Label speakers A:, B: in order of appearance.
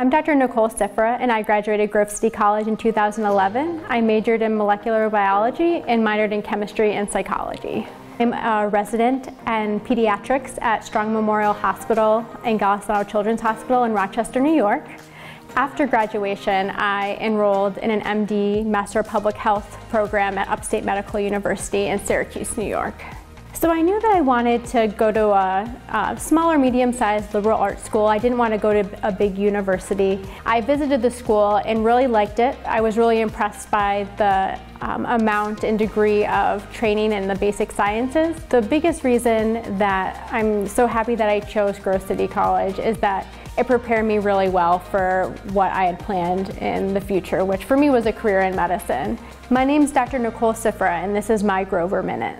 A: I'm Dr. Nicole Cifra and I graduated Grove City College in 2011. I majored in molecular biology and minored in chemistry and psychology. I'm a resident in pediatrics at Strong Memorial Hospital and Golisano Children's Hospital in Rochester, New York. After graduation, I enrolled in an MD Master of Public Health program at Upstate Medical University in Syracuse, New York. So I knew that I wanted to go to a, a smaller, medium-sized liberal arts school. I didn't want to go to a big university. I visited the school and really liked it. I was really impressed by the um, amount and degree of training in the basic sciences. The biggest reason that I'm so happy that I chose Grove City College is that it prepared me really well for what I had planned in the future, which for me was a career in medicine. My name is Dr. Nicole Cifra and this is my Grover Minute.